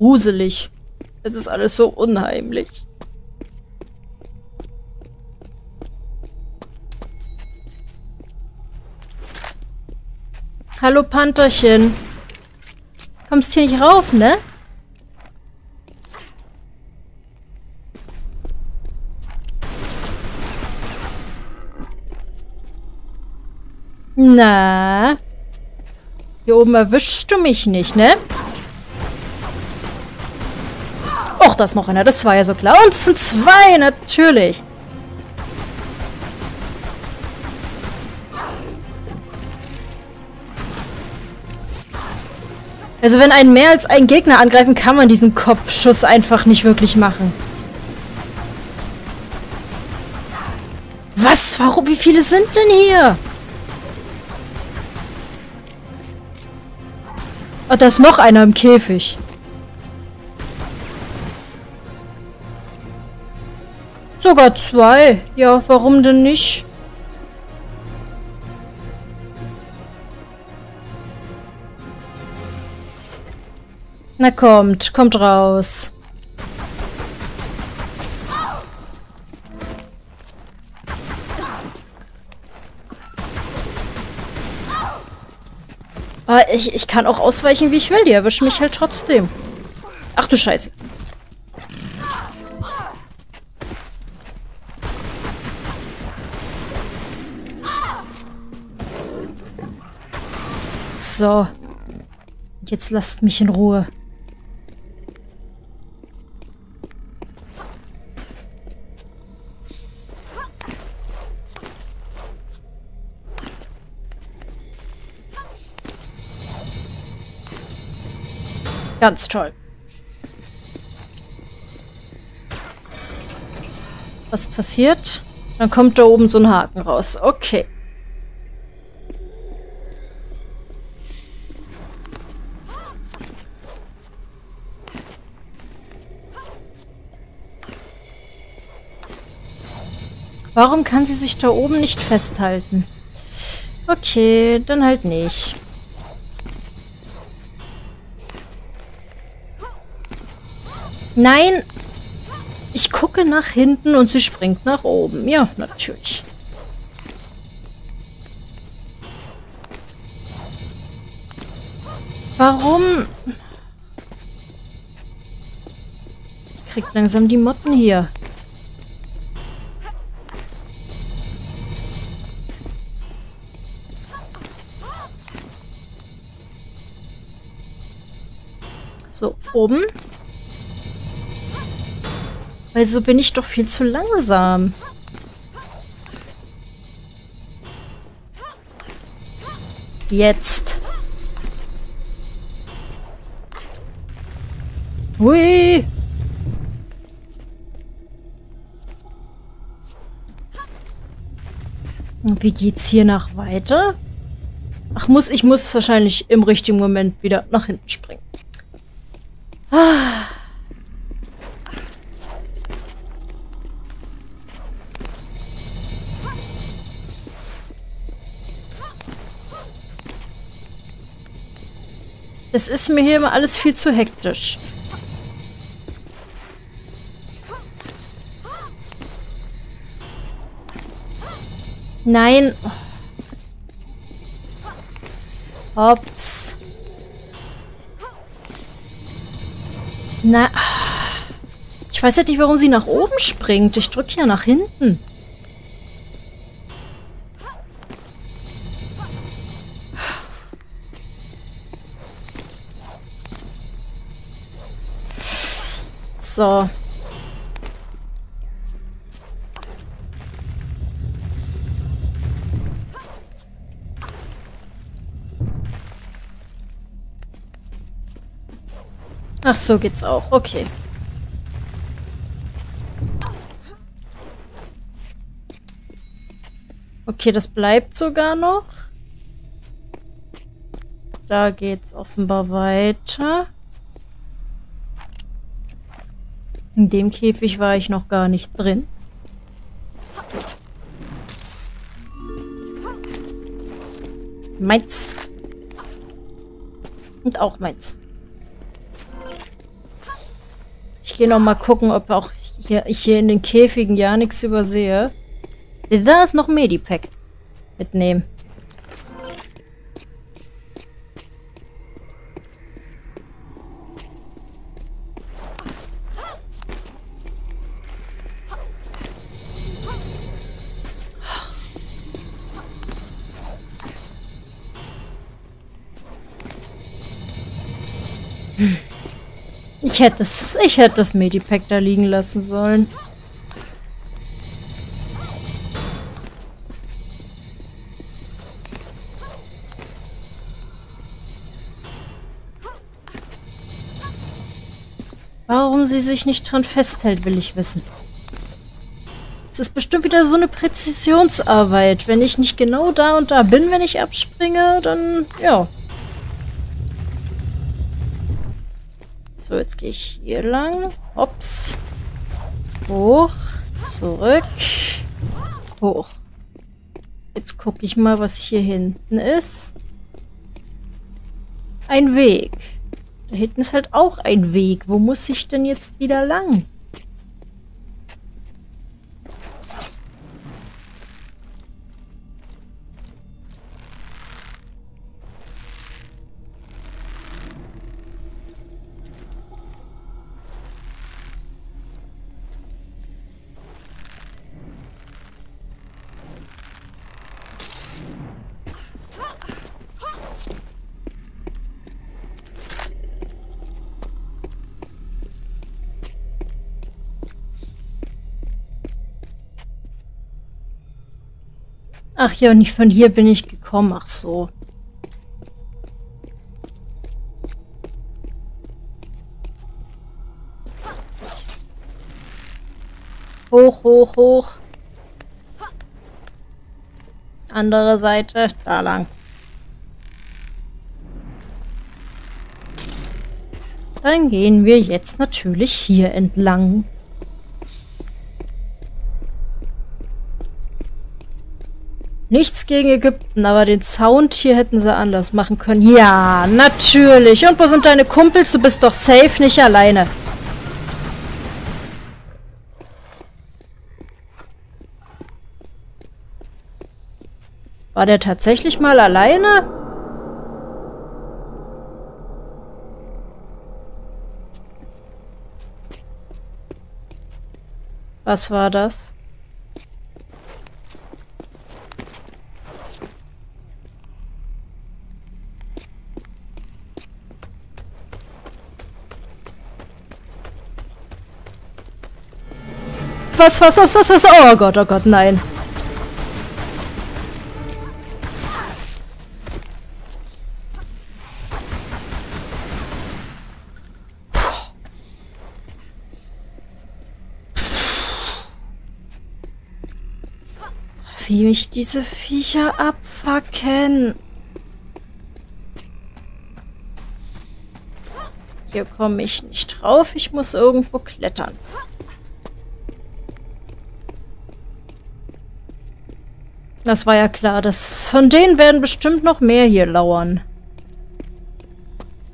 gruselig. Es ist alles so unheimlich. Hallo Pantherchen. Kommst hier nicht rauf, ne? Na? Hier oben erwischst du mich nicht, ne? Och, da ist noch einer. Das war ja so klar. Und es sind zwei, natürlich. Also wenn einen mehr als ein Gegner angreifen, kann man diesen Kopfschuss einfach nicht wirklich machen. Was? Warum? Wie viele sind denn hier? Oh, da ist noch einer im Käfig. Sogar zwei. Ja, warum denn nicht? Na kommt, kommt raus. Aber ich, ich kann auch ausweichen, wie ich will. Die erwischen mich halt trotzdem. Ach du Scheiße. So. Jetzt lasst mich in Ruhe. Ganz toll. Was passiert? Dann kommt da oben so ein Haken raus. Okay. Warum kann sie sich da oben nicht festhalten? Okay, dann halt nicht. Nein! Ich gucke nach hinten und sie springt nach oben. Ja, natürlich. Warum? Ich krieg langsam die Motten hier. Oben. Weil so bin ich doch viel zu langsam. Jetzt. Hui. Und wie geht's hier nach weiter? Ach, muss ich muss wahrscheinlich im richtigen Moment wieder nach hinten springen. Es ist mir hier immer alles viel zu hektisch. Nein. Hops. Na. Ich weiß ja nicht, warum sie nach oben springt. Ich drücke ja nach hinten. So. Ach, so geht's auch. Okay. Okay, das bleibt sogar noch. Da geht's offenbar weiter. In dem Käfig war ich noch gar nicht drin. Meins. Und auch meins. Ich gehe noch mal gucken, ob auch hier, ich hier in den Käfigen ja nichts übersehe. Da ist noch Medipack. Mitnehmen. Ich hätte es, ich hätte das Medipack da liegen lassen sollen. Warum sie sich nicht dran festhält, will ich wissen. Es ist bestimmt wieder so eine Präzisionsarbeit. Wenn ich nicht genau da und da bin, wenn ich abspringe, dann, ja, So, jetzt gehe ich hier lang. Hops. Hoch. Zurück. Hoch. Jetzt gucke ich mal, was hier hinten ist. Ein Weg. Da hinten ist halt auch ein Weg. Wo muss ich denn jetzt wieder lang? Ach ja, nicht von hier bin ich gekommen. Ach so. Hoch, hoch, hoch. Andere Seite, da lang. Dann gehen wir jetzt natürlich hier entlang. Nichts gegen Ägypten, aber den Sound hier hätten sie anders machen können. Ja, natürlich. Und wo sind deine Kumpels? Du bist doch safe nicht alleine. War der tatsächlich mal alleine? Was war das? Was, was, was, was, was? Oh Gott, oh Gott, nein. Wie mich diese Viecher abfacken. Hier komme ich nicht drauf. Ich muss irgendwo klettern. Das war ja klar. Das, von denen werden bestimmt noch mehr hier lauern.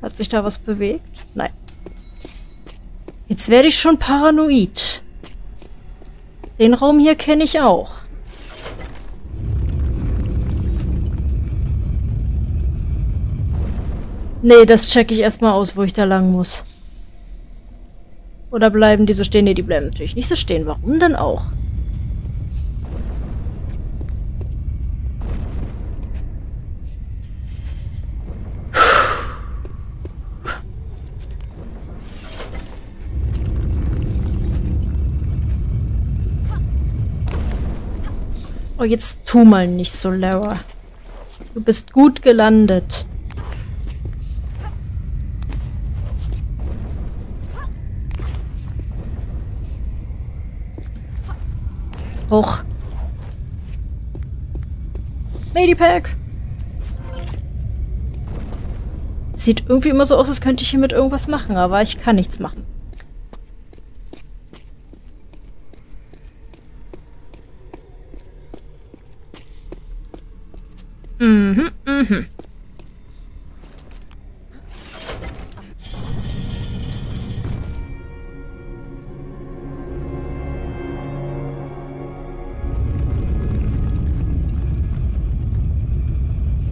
Hat sich da was bewegt? Nein. Jetzt werde ich schon paranoid. Den Raum hier kenne ich auch. Nee, das checke ich erstmal aus, wo ich da lang muss. Oder bleiben die so stehen? Nee, die bleiben natürlich nicht so stehen. Warum denn auch? Oh, jetzt tu mal nicht so, Lara. Du bist gut gelandet. Hoch. Medipack. Sieht irgendwie immer so aus, als könnte ich hier mit irgendwas machen, aber ich kann nichts machen. Mhm, mhm.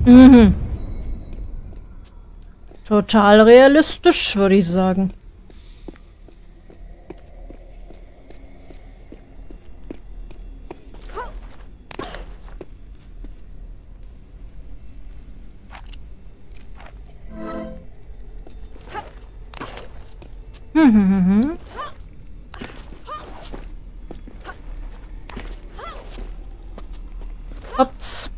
Mhm. Total realistisch, würde ich sagen. Mhm. Ups.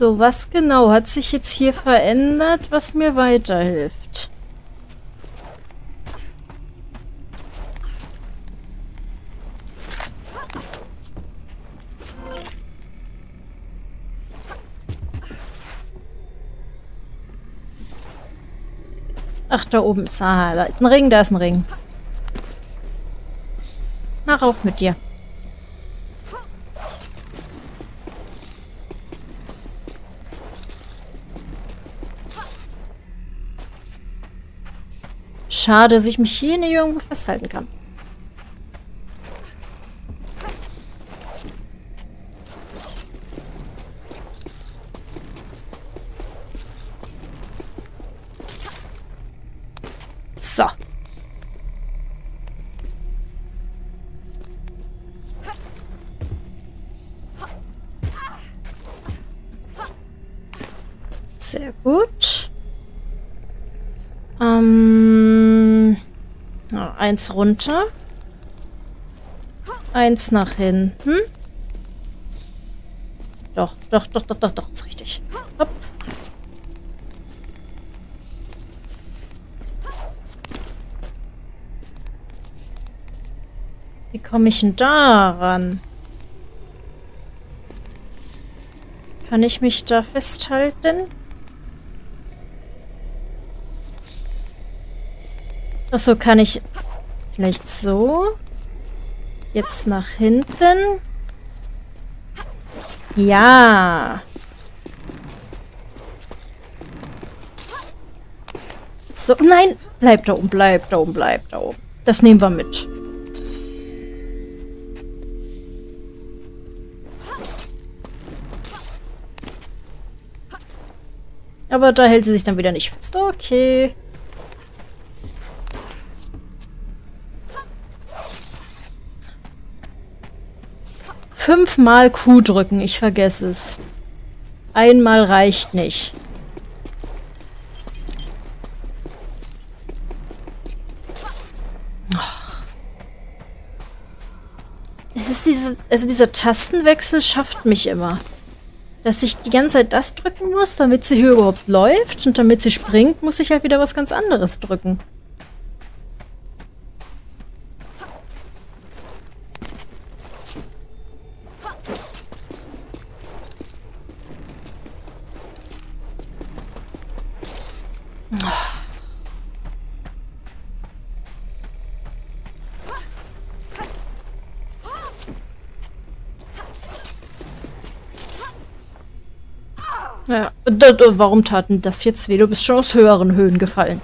So, was genau hat sich jetzt hier verändert, was mir weiterhilft? Ach, da oben ist ah, da ist ein Ring, da ist ein Ring. Na, rauf mit dir. Schade, dass ich mich hier nicht irgendwo festhalten kann. So. Sehr gut. Ähm, ja, eins runter. Eins nach hinten. Doch, doch, doch, doch, doch, doch, ist richtig. Hopp. Wie komme ich denn da ran? Kann ich mich da festhalten? Achso, kann ich vielleicht so? Jetzt nach hinten? Ja. So, nein! Bleib da oben, bleib da oben, bleib da oben. Das nehmen wir mit. Aber da hält sie sich dann wieder nicht fest. Okay. Fünfmal Q drücken, ich vergesse es. Einmal reicht nicht. Es ist diese, also dieser Tastenwechsel schafft mich immer. Dass ich die ganze Zeit das drücken muss, damit sie hier überhaupt läuft. Und damit sie springt, muss ich halt wieder was ganz anderes drücken. Ja, warum taten das jetzt weh? Du bist schon aus höheren Höhen gefallen.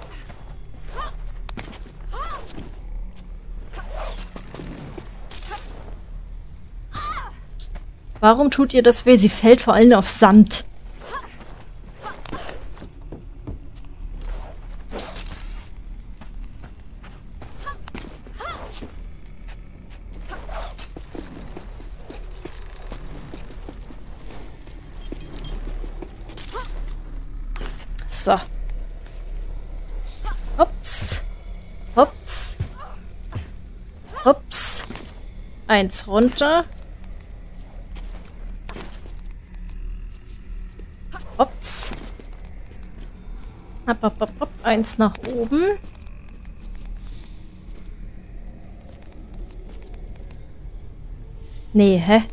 Warum tut ihr das weh? Sie fällt vor allem auf Sand. So. Ups. Ups. Ups. Eins runter. Ups. Hopp, hopp, hopp, hopp. Eins nach oben. Nee, hä?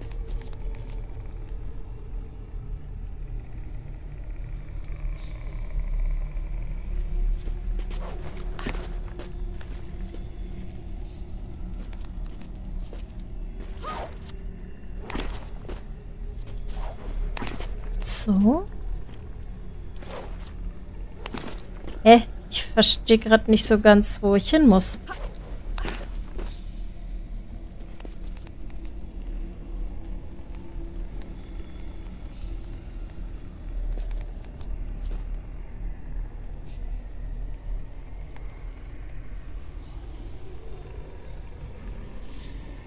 So. Hä? Ich verstehe gerade nicht so ganz, wo ich hin muss.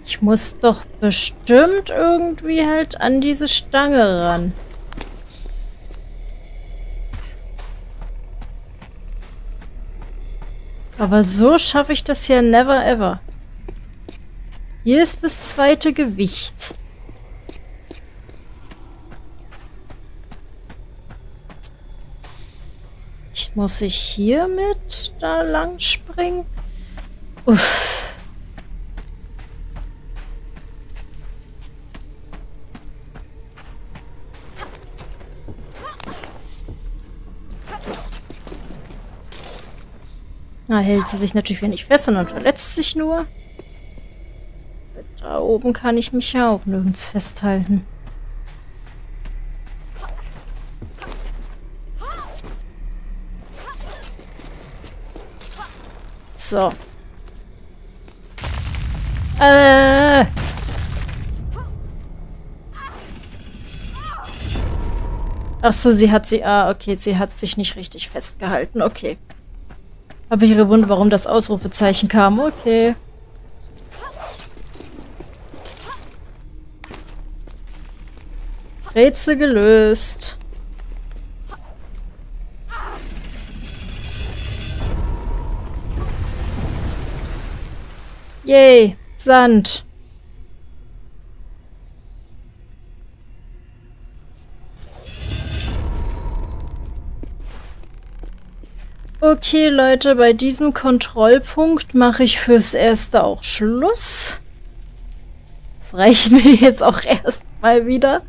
Ich muss doch bestimmt irgendwie halt an diese Stange ran. Aber so schaffe ich das ja never ever. Hier ist das zweite Gewicht. Ich muss ich hier mit da lang springen? Uff. Na, hält sie sich natürlich wenig fest, sondern verletzt sich nur. Da oben kann ich mich ja auch nirgends festhalten. So. Äh. Ach so, sie hat sie... Ah, okay, sie hat sich nicht richtig festgehalten. Okay. Habe ich gewundert, warum das Ausrufezeichen kam. Okay. Rätsel gelöst. Yay, Sand. Okay, Leute, bei diesem Kontrollpunkt mache ich fürs Erste auch Schluss. Das reicht mir jetzt auch erstmal wieder.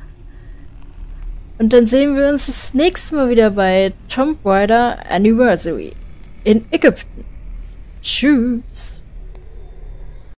Und dann sehen wir uns das nächste Mal wieder bei Tomb Raider Anniversary in Ägypten. Tschüss.